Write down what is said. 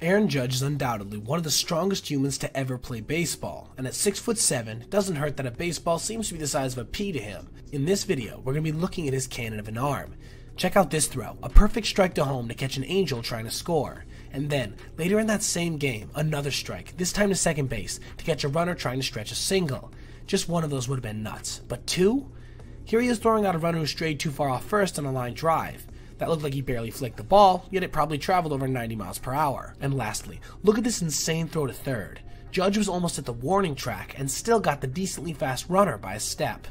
Aaron Judge is undoubtedly one of the strongest humans to ever play baseball, and at 6 foot 7, it doesn't hurt that a baseball seems to be the size of a pea to him. In this video, we're going to be looking at his cannon of an arm. Check out this throw, a perfect strike to home to catch an angel trying to score. And then, later in that same game, another strike, this time to second base, to catch a runner trying to stretch a single. Just one of those would have been nuts. But two? Here he is throwing out a runner who strayed too far off first on a line drive. That looked like he barely flicked the ball, yet it probably traveled over 90 miles per hour. And lastly, look at this insane throw to third. Judge was almost at the warning track and still got the decently fast runner by a step.